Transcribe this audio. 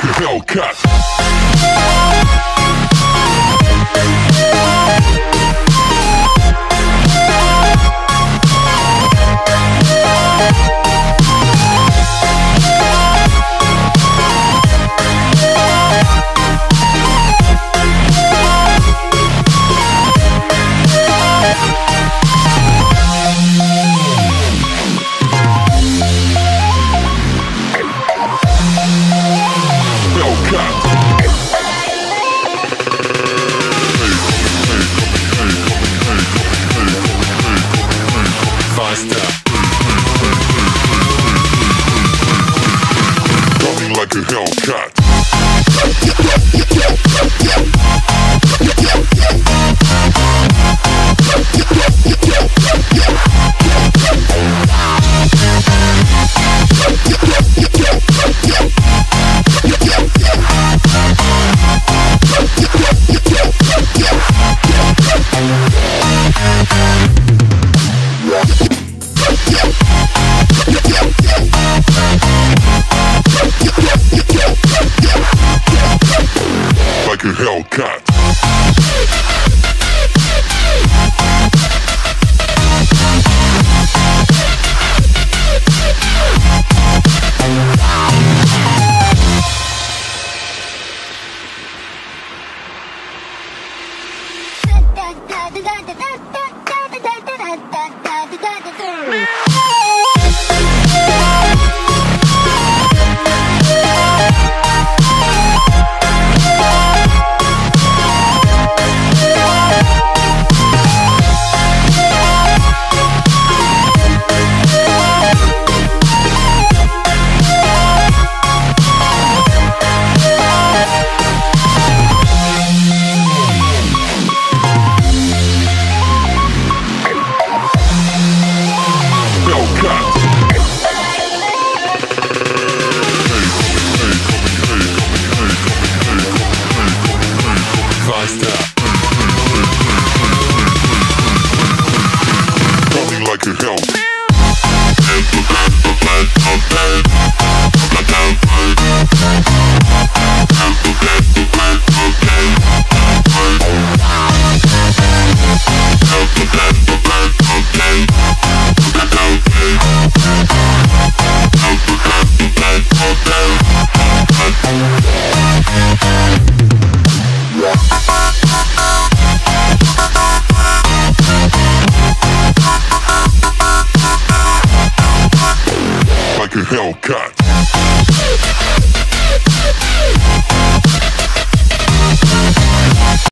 Hellcat. Like a Hellcat. Like a Hellcat. Hellcat. Coming like Hellcat.